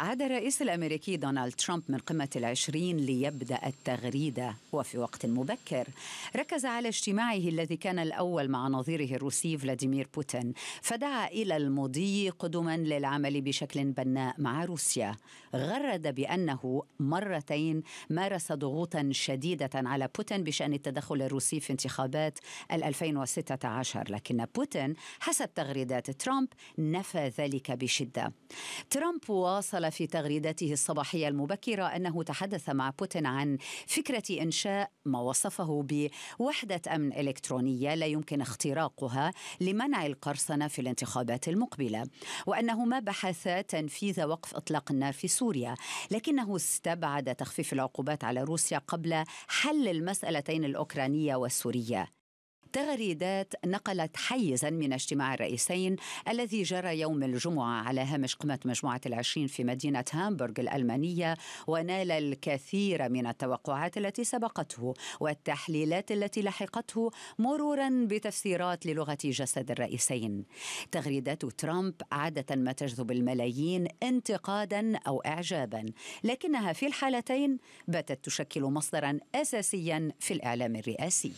عاد الرئيس الأمريكي دونالد ترامب من قمة العشرين ليبدأ التغريدة وفي وقت مبكر. ركز على اجتماعه الذي كان الأول مع نظيره الروسي فلاديمير بوتين فدعا إلى المضي قدما للعمل بشكل بناء مع روسيا. غرد بأنه مرتين مارس ضغوطا شديدة على بوتين بشأن التدخل الروسي في انتخابات 2016 لكن بوتين حسب تغريدات ترامب نفى ذلك بشدة. ترامب واصل في تغريدته الصباحية المبكرة أنه تحدث مع بوتين عن فكرة إنشاء ما وصفه بوحدة أمن إلكترونية لا يمكن اختراقها لمنع القرصنة في الانتخابات المقبلة وانهما بحثا تنفيذ وقف إطلاق النار في سوريا لكنه استبعد تخفيف العقوبات على روسيا قبل حل المسألتين الأوكرانية والسورية. تغريدات نقلت حيزا من اجتماع الرئيسين الذي جرى يوم الجمعة على هامش قمة مجموعة العشرين في مدينة هامبورغ الألمانية ونال الكثير من التوقعات التي سبقته والتحليلات التي لحقته مرورا بتفسيرات للغة جسد الرئيسين. تغريدات ترامب عادة ما تجذب الملايين انتقادا أو إعجابا لكنها في الحالتين باتت تشكل مصدرا أساسيا في الإعلام الرئاسي.